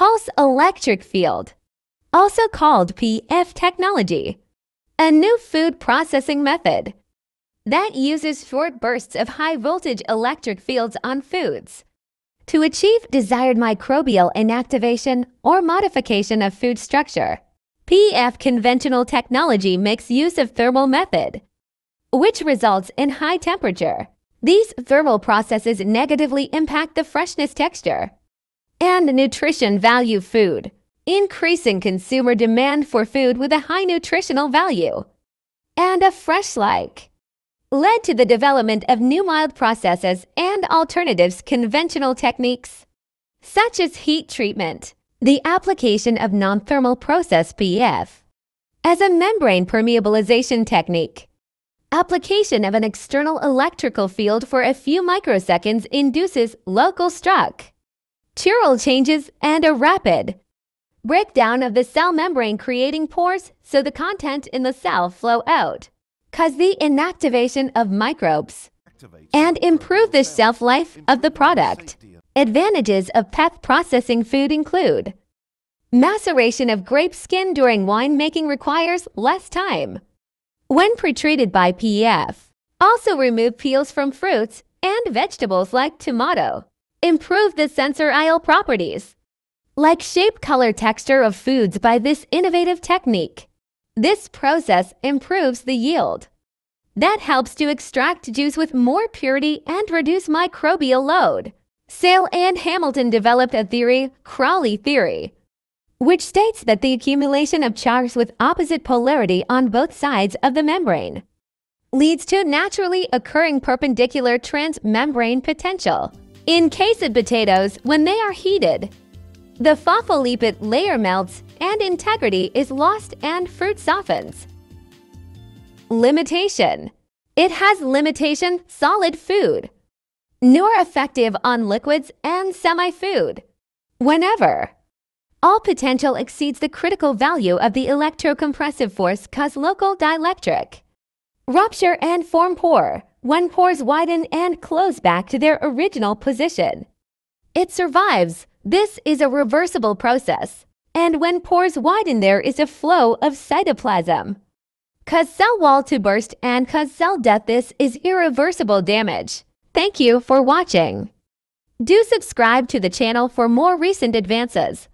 Pulse electric field, also called PEF technology, a new food processing method that uses short bursts of high voltage electric fields on foods to achieve desired microbial inactivation or modification of food structure. PEF conventional technology makes use of thermal method, which results in high temperature. These thermal processes negatively impact the freshness texture and nutrition value food, increasing consumer demand for food with a high nutritional value and a fresh-like led to the development of new mild processes and alternatives conventional techniques, such as heat treatment, the application of non-thermal process PEF, as a membrane permeabilization technique. Application of an external electrical field for a few microseconds induces local struck, chiral changes, and a rapid breakdown of the cell membrane creating pores so the content in the cell flow out cause the inactivation of microbes and improve the shelf life of the product. Advantages of PEF processing food include Maceration of grape skin during winemaking requires less time. When pretreated by PEF, also remove peels from fruits and vegetables like tomato. Improve the sensor sensorial properties, like shape, color, texture of foods by this innovative technique. This process improves the yield. That helps to extract juice with more purity and reduce microbial load. Sale and Hamilton developed a theory, Crowley theory, which states that the accumulation of charges with opposite polarity on both sides of the membrane leads to naturally occurring perpendicular transmembrane potential. In case of potatoes, when they are heated, the phospholipid layer melts and integrity is lost and fruit softens. Limitation It has limitation solid food, nor effective on liquids and semi-food. Whenever all potential exceeds the critical value of the electrocompressive force cause local dielectric. Rupture and form pore when pores widen and close back to their original position. It survives this is a reversible process, and when pores widen there is a flow of cytoplasm. Cause cell wall to burst and cause cell death this is irreversible damage. Thank you for watching. Do subscribe to the channel for more recent advances.